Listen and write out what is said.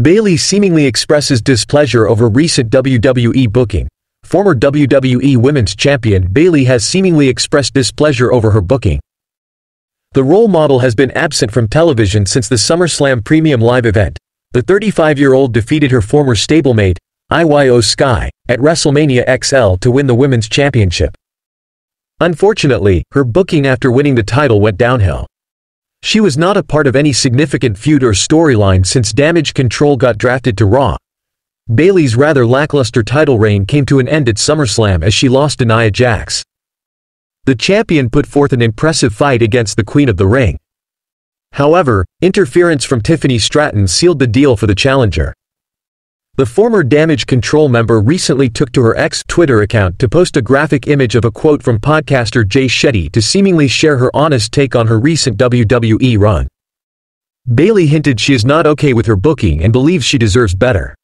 Bayley seemingly expresses displeasure over recent WWE booking. Former WWE Women's Champion Bayley has seemingly expressed displeasure over her booking. The role model has been absent from television since the SummerSlam Premium Live event. The 35-year-old defeated her former stablemate, IYO Sky, at WrestleMania XL to win the Women's Championship. Unfortunately, her booking after winning the title went downhill. She was not a part of any significant feud or storyline since Damage CTRL got drafted to Raw. Bayley's rather lackluster title reign came to an end at SummerSlam as she lost to Nia Jax. The champion put forth an impressive fight against the Queen of the Ring. However, interference from Tiffany Stratton sealed the deal for the challenger. The former Damage CTRL member recently took to her ex-Twitter account to post a graphic image of a quote from podcaster Jay Shetty to seemingly share her honest take on her recent WWE run. Bayley hinted she is not okay with her booking and believes she deserves better.